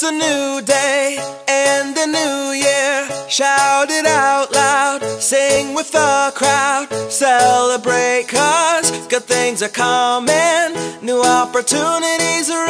It's a new day and a new year. Shout it out loud, sing with the crowd. Celebrate cause good things are coming. New opportunities are